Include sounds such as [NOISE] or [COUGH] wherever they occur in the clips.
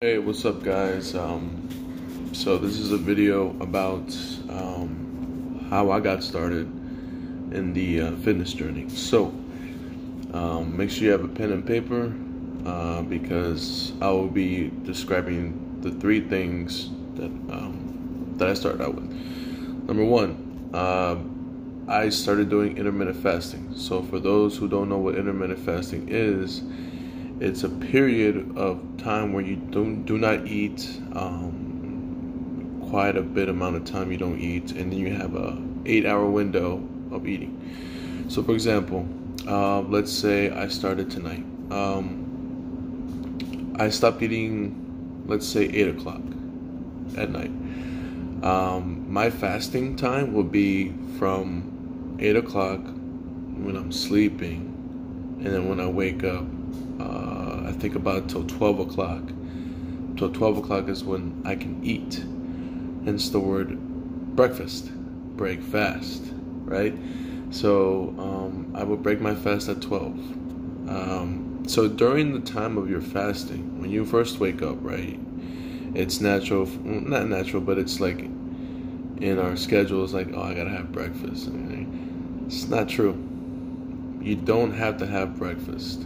Hey, what's up, guys? Um, so this is a video about um, how I got started in the uh, fitness journey. So um, make sure you have a pen and paper uh, because I will be describing the three things that um, that I started out with. Number one, uh, I started doing intermittent fasting. So for those who don't know what intermittent fasting is it's a period of time where you don't do not eat um, quite a bit amount of time you don't eat and then you have a eight hour window of eating. So for example uh, let's say i started tonight. Um, i stopped eating let's say 8 o'clock at night. Um, my fasting time will be from 8 o'clock when i'm sleeping and then when i wake up uh, I think about till 12 o'clock. Till 12 o'clock is when I can eat. Hence the word breakfast, break fast, right? So um, I will break my fast at 12. Um, so during the time of your fasting, when you first wake up, right? It's natural, not natural, but it's like in our schedule, it's like, oh, I gotta have breakfast. It's not true. You don't have to have breakfast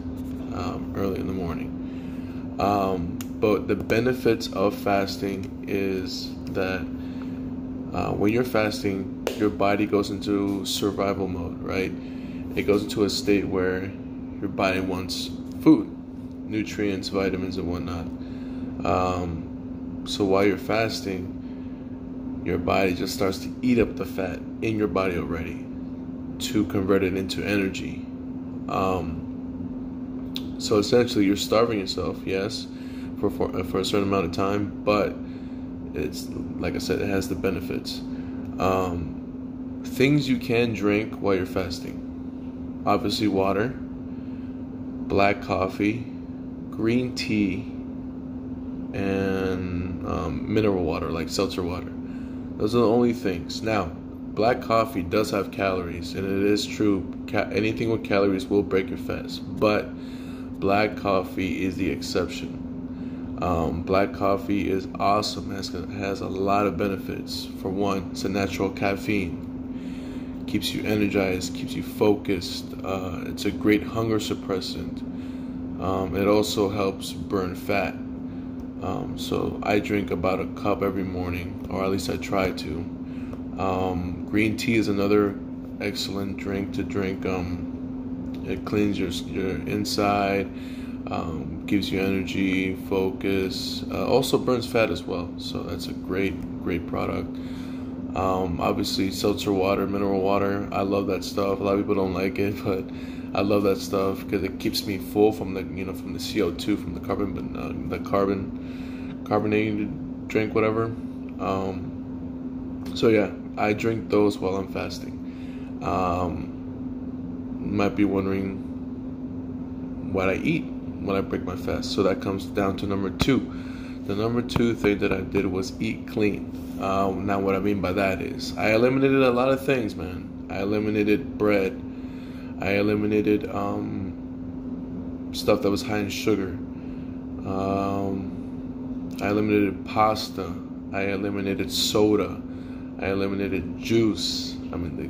um, early in the morning. Um, but the benefits of fasting is that uh, when you're fasting, your body goes into survival mode, right? It goes into a state where your body wants food, nutrients, vitamins, and whatnot. Um, so while you're fasting, your body just starts to eat up the fat in your body already to convert it into energy. Um, so essentially, you're starving yourself, yes, for, for, for a certain amount of time, but it's like I said, it has the benefits. Um, things you can drink while you're fasting obviously, water, black coffee, green tea, and um, mineral water like seltzer water. Those are the only things. Now, black coffee does have calories, and it is true. Ca- anything with calories will break your fast, but black coffee is the exception. Um, black coffee is awesome. It has, a lot of benefits. For one, it's a natural caffeine. Keeps you energized, keeps you focused. Uh, it's a great hunger suppressant. Um, it also helps burn fat. Um, so I drink about a cup every morning, or at least I try to. Um, green tea is another excellent drink to drink. Um, it cleans your your inside, um, gives you energy, focus. Uh, also burns fat as well, so that's a great great product. Um, obviously, seltzer water, mineral water. I love that stuff. A lot of people don't like it, [LAUGHS] but I love that stuff because it keeps me full from the you know from the CO two from the carbon uh, the carbon carbonated drink whatever. Um, so yeah, I drink those while I'm fasting. Um, might be wondering what I eat when I break my fast. So that comes down to number two. The number two thing that I did was eat clean. Um, now, what I mean by that is I eliminated a lot of things, man. I eliminated bread. I eliminated um, stuff that was high in sugar. Um, I eliminated pasta. I eliminated soda. I eliminated juice. I mean the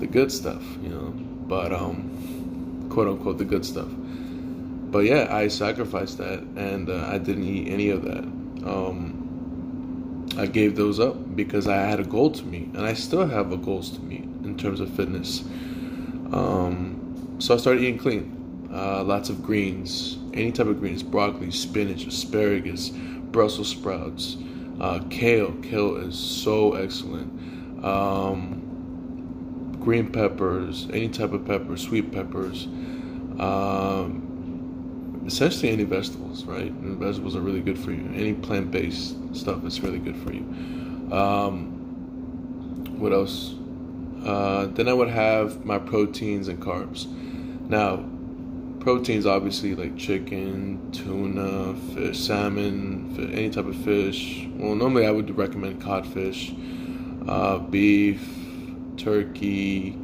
the good stuff, you know but um, quote unquote the good stuff. But yeah, I sacrificed that, and uh, I didn't eat any of that. Um, I gave those up because I had a goal to meet, and I still have a goals to meet in terms of fitness. Um, so I started eating clean, uh, lots of greens, any type of greens, broccoli, spinach, asparagus, Brussels sprouts, uh, kale. Kale is so excellent. Um, green peppers, any type of pepper, sweet peppers, um, essentially any vegetables, right? And vegetables are really good for you. Any plant based stuff is really good for you. Um, what else? Uh, then I would have my proteins and carbs. Now, proteins obviously like chicken, tuna, fish, salmon, fish, any type of fish. Well, normally I would recommend codfish, uh, beef, turkey,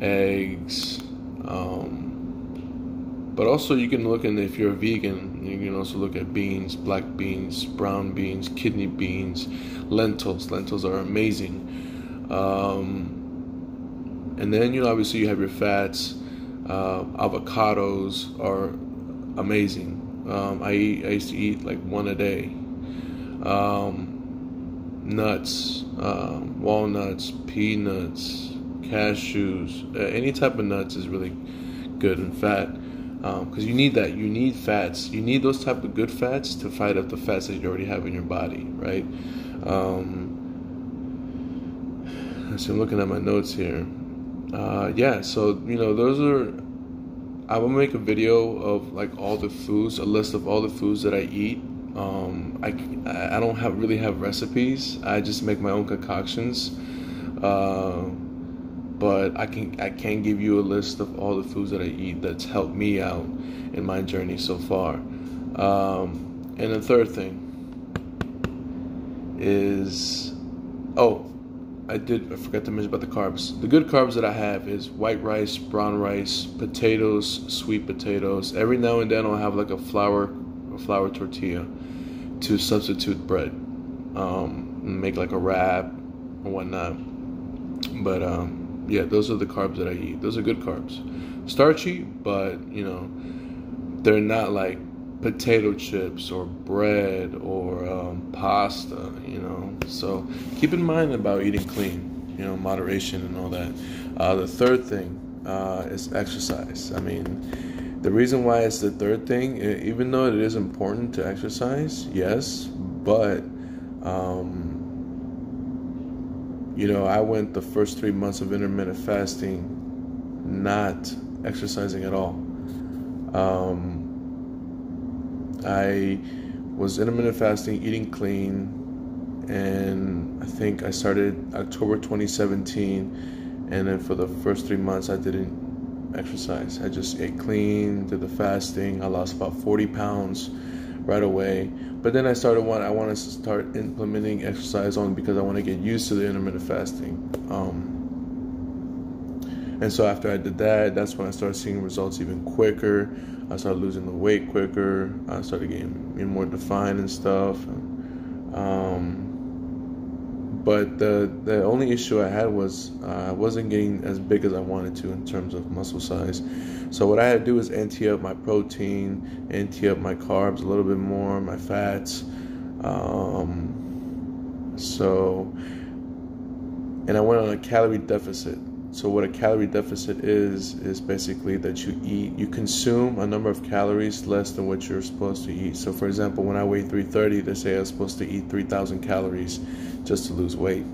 eggs. Um, but also, you can look in if you're a vegan, you can also look at beans, black beans, brown beans, kidney beans, lentils. Lentils are amazing. Um, and then you know obviously you have your fats. Uh, avocados are amazing. Um, I eat, I used to eat like one a day. Um, nuts, uh, walnuts, peanuts, cashews, uh, any type of nuts is really good and fat because um, you need that. You need fats. You need those type of good fats to fight up the fats that you already have in your body, right? Um, so I'm looking at my notes here. Uh, yeah, so you know those are. I will make a video of like all the foods, a list of all the foods that I eat. Um, I I don't have really have recipes. I just make my own concoctions. Uh, but I can I can give you a list of all the foods that I eat that's helped me out in my journey so far. Um, and the third thing is oh I did I forgot to mention about the carbs. The good carbs that I have is white rice, brown rice, potatoes, sweet potatoes. Every now and then I'll have like a flour a flour tortilla to substitute bread. Um, make like a wrap or whatnot. But um, yeah, those are the carbs that I eat. Those are good carbs. Starchy, but you know, they're not like potato chips or bread or um, pasta. You know, so keep in mind about eating clean. You know, moderation and all that. Uh, the third thing uh, is exercise. I mean, the reason why it's the third thing, even though it is important to exercise, yes, but um, you know, I went the first three months of intermittent fasting not exercising at all. Um, I was intermittent fasting, eating clean, and I think I started October 2017. And then for the first three months, I didn't exercise. I just ate clean, did the fasting. I lost about 40 pounds right away. But then I started want I want to start implementing exercise on because I want to get used to the intermittent fasting. Um, and so after I did that, that's when I started seeing results even quicker. I started losing the weight quicker. I started getting more defined and stuff. Um, but the the only issue I had was uh, I wasn't getting as big as I wanted to in terms of muscle size. So what I had to do is empty up my protein, empty up my carbs a little bit more, my fats. Um, so, and I went on a calorie deficit. So what a calorie deficit is is basically that you eat, you consume a number of calories less than what you're supposed to eat. So for example, when I weigh 330, they say I was supposed to eat 3,000 calories just to lose weight.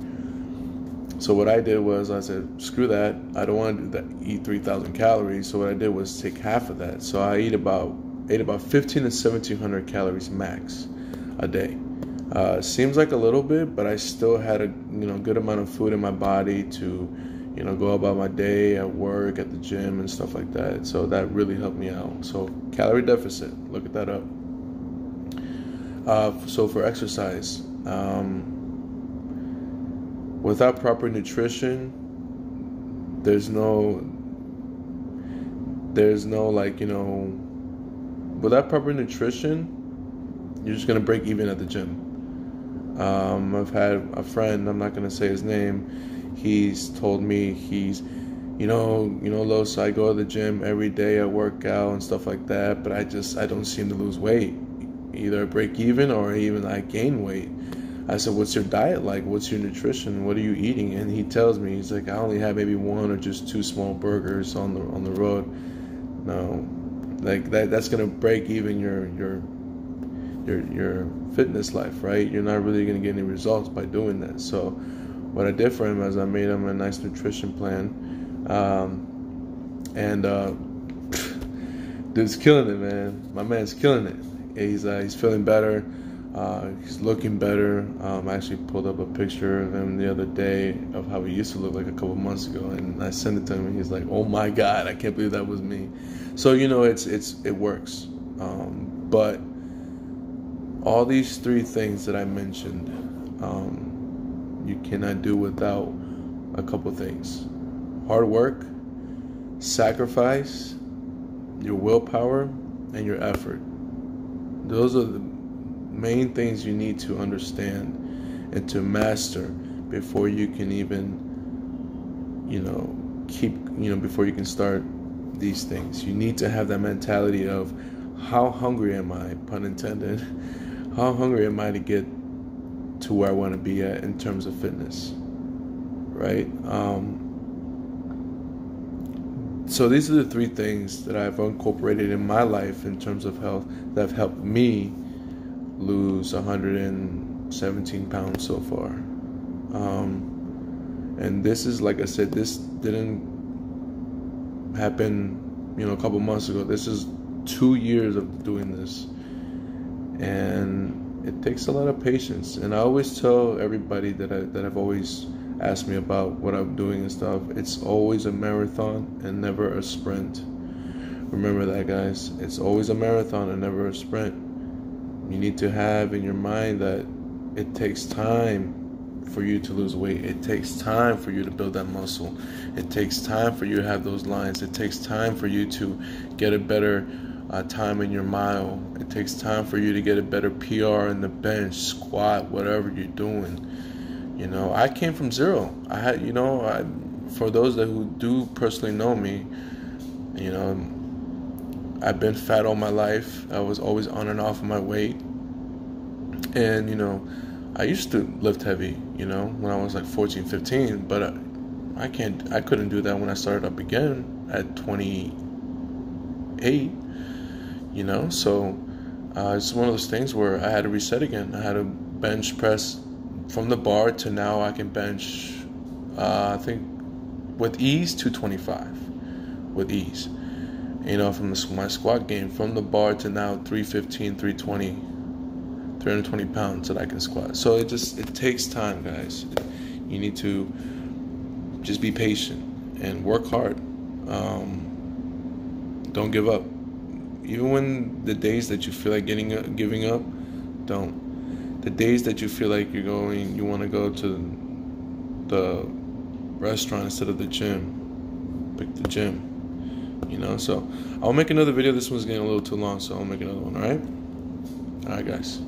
So what I did was I said, screw that. I don't want to do that, eat 3,000 calories. So what I did was take half of that. So I eat about ate about 15 to 1700 calories max a day. Uh, seems like a little bit, but I still had a you know good amount of food in my body to you know go about my day at work, at the gym, and stuff like that. So that really helped me out. So calorie deficit, look at that up. Uh, so for exercise. Um, without proper nutrition, there's no there's no like, you know, without proper nutrition, you're just gonna break even at the gym. Um, I've had a friend, I'm not gonna say his name, he's told me he's you know, you know, Los, I go to the gym every day, I work out and stuff like that, but I just I don't seem to lose weight. Either break even or even I gain weight. I said, "What's your diet like? What's your nutrition? What are you eating?" And he tells me, he's like, "I only have maybe one or just two small burgers on the on the road." No, like that. That's gonna break even your your your your fitness life, right? You're not really gonna get any results by doing that. So, what I did for him is I made him a nice nutrition plan, um, and uh, [SIGHS] dude's killing it, man. My man's killing it. He's uh, he's feeling better. Uh, he's looking better. Um, I actually pulled up a picture of him the other day of how he used to look like a couple months ago, and I sent it to him, and he's like, "Oh my God, I can't believe that was me." So you know, it's it's it works. Um, but all these three things that I mentioned, um, you cannot do without a couple things: hard work, sacrifice, your willpower, and your effort. Those are the main things you need to understand and to master before you can even, you know, keep, you know, before you can start these things. You need to have that mentality of how hungry am I, pun intended, [LAUGHS] how hungry am I to get to where I want to be at in terms of fitness, right? Um, so these are the three things that I've incorporated in my life in terms of health that have helped me lose 117 pounds so far. Um, and this is like I said, this didn't happen, you know, a couple months ago. This is two years of doing this, and it takes a lot of patience. And I always tell everybody that I that I've always asked me about what I'm doing and stuff. It's always a marathon and never a sprint. Remember that, guys. It's always a marathon and never a sprint. You need to have in your mind that it takes time for you to lose weight. It takes time for you to build that muscle. It takes time for you to have those lines. It takes time for you to get a better uh, time in your mile. It takes time for you to get a better PR in the bench, squat, whatever you're doing. You know, I came from zero. I had, you know, I, for those that who do personally know me, you know, I've been fat all my life. I was always on and off of my weight. And, you know, I used to lift heavy, you know, when I was like 14, 15, but I, I can't, I couldn't do that when I started up again at 28, you know, so uh, it's one of those things where I had to reset again. I had to bench press from the bar to now I can bench, uh, I think, with ease 225, with ease. You know, from the, my squat game, from the bar to now 315, 320, 320 pounds that I can squat. So it just it takes time, guys. You need to just be patient and work hard. Um, don't give up. Even when the days that you feel like getting up, giving up, don't the days that you feel like you're going, you want to go to the restaurant instead of the gym, pick the gym. You know, so I'll make another video. This one's getting a little too long, so I'll make another one. All right. All right, guys.